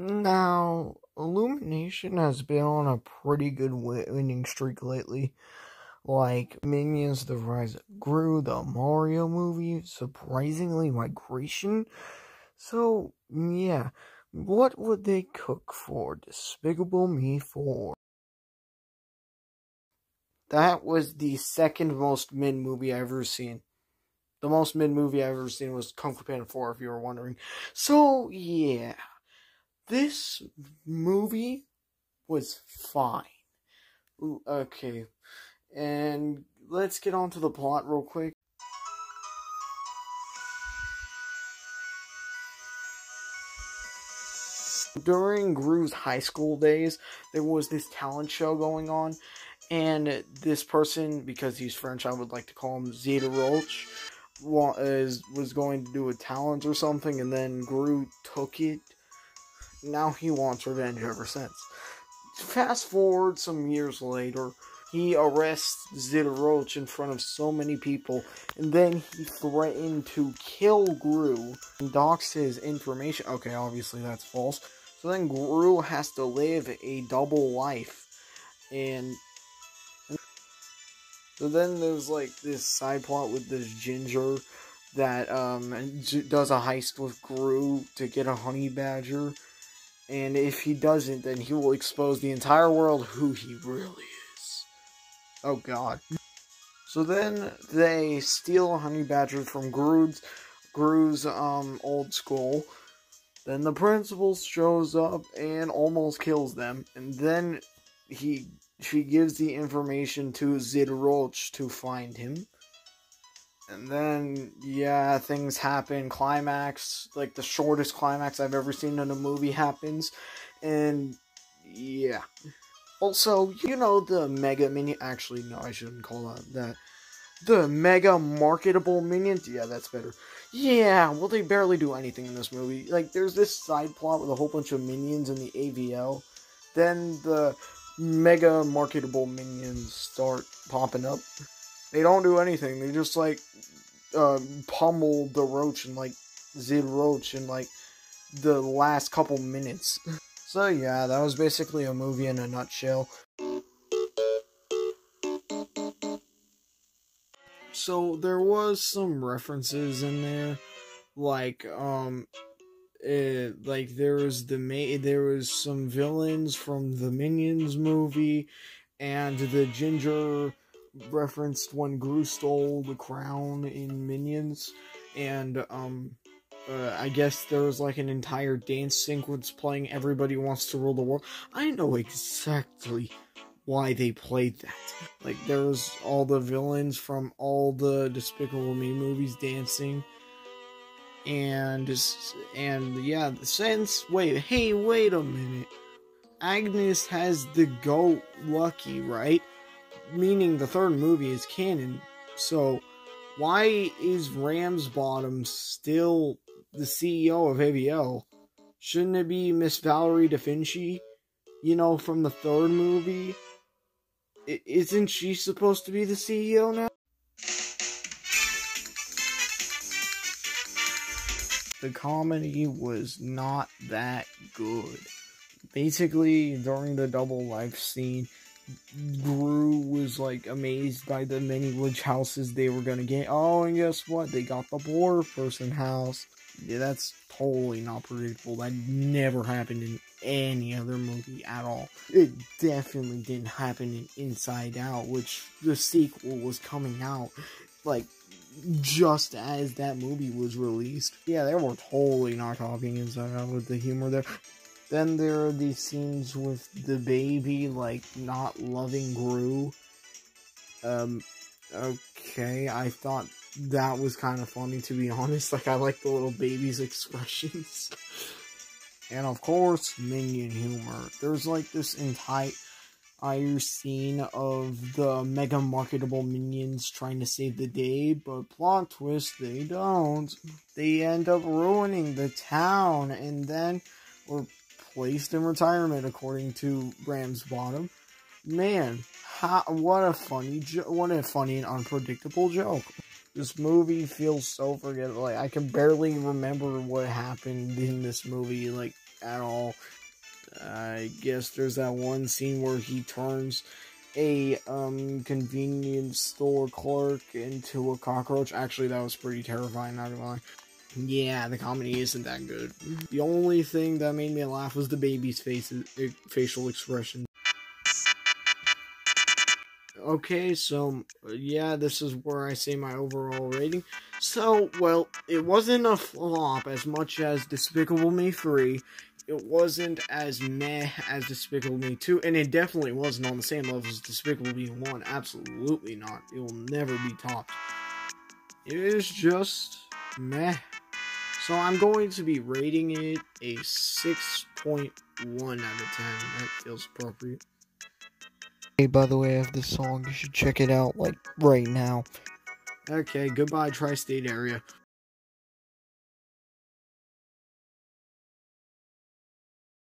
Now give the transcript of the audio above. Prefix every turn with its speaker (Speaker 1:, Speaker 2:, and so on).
Speaker 1: Now, Illumination has been on a pretty good winning streak lately. Like Minions, The Rise of Gru, the Mario movie, surprisingly, Migration. So, yeah, what would they cook for Despicable Me 4? That was the second most mid movie I've ever seen. The most mid movie I've ever seen was Kung Fu Panda 4, if you were wondering. So, yeah. This movie was fine. Ooh, okay. And let's get on to the plot real quick. During Gru's high school days, there was this talent show going on, and this person, because he's French, I would like to call him Zeta Roach, was, was going to do a talent or something, and then Gru took it. Now he wants revenge ever since. Fast forward some years later, he arrests Zeta Roach in front of so many people, and then he threatened to kill Gru and dox his information. Okay, obviously that's false. So then Gru has to live a double life, and so then there's like this side plot with this ginger that um does a heist with Gru to get a honey badger, and if he doesn't, then he will expose the entire world who he really is. Oh God. So then they steal honey badger from Gru's Gru's um old school. Then the principal shows up and almost kills them, and then he she gives the information to Zeta Roach to find him. And then, yeah, things happen. Climax, like the shortest climax I've ever seen in a movie, happens. And, yeah. Also, you know the Mega Minion. Actually, no, I shouldn't call that that. The Mega Marketable Minions? Yeah, that's better. Yeah, well, they barely do anything in this movie. Like, there's this side plot with a whole bunch of minions in the AVL. Then the mega marketable minions start popping up. They don't do anything. They just like uh, pummel the roach and like Zid Roach in like the last couple minutes. so yeah, that was basically a movie in a nutshell. So there was some references in there, like um, it, like there was the ma- there was some villains from the Minions movie, and the ginger referenced when Gru stole the crown in Minions, and um, uh, I guess there was like an entire dance sequence playing "Everybody Wants to Rule the World." I know exactly why they played that. Like there was all the villains from all the Despicable Me movies dancing and and yeah, since wait, hey, wait a minute. Agnes has the goat Lucky, right? Meaning the third movie is canon. So why is Ramsbottom still the CEO of AVL? Shouldn't it be Miss Valerie Da Vinci? You know, from the third movie? I- isn't she supposed to be the CEO now? the comedy was not that good. Basically, during the double life scene, Gru was like amazed by the many witch houses they were gonna get. Oh, and guess what? They got the boar person house. Yeah, that's totally not predictable. That never happened in any other movie at all. It definitely didn't happen in Inside Out, which the sequel was coming out like just as that movie was released. Yeah, they were totally not copying Inside Out with the humor there. Then there are these scenes with the baby, like, not loving Gru. Um, okay, I thought that was kind of funny, to be honest. Like, I like the little baby's expressions. and of course, minion humor. There's, like, this entire scene of the mega marketable minions trying to save the day, but plot twist, they don't. They end up ruining the town and then were placed in retirement, according to Ramsbottom. Man, how, what a funny, what a funny and unpredictable joke. This movie feels so forgettable. Like I can barely remember what happened in this movie, like at all. I guess there's that one scene where he turns a um convenience store clerk into a cockroach. Actually, that was pretty terrifying. Not gonna lie. Yeah, the comedy isn't that good. The only thing that made me laugh was the baby's face, uh, facial expression. Okay, so yeah, this is where I say my overall rating. So, well, it wasn't a flop as much as Despicable Me 3. It wasn't as meh as Despicable Me 2, and it definitely wasn't on the same level as Despicable Me 1. Absolutely not. It will never be topped. It is just meh. So I'm going to be rating it a 6.1 out of 10. That feels appropriate.
Speaker 2: Hey, by the way, I have this song. You should check it out, like, right now.
Speaker 1: Okay, goodbye, tri state area.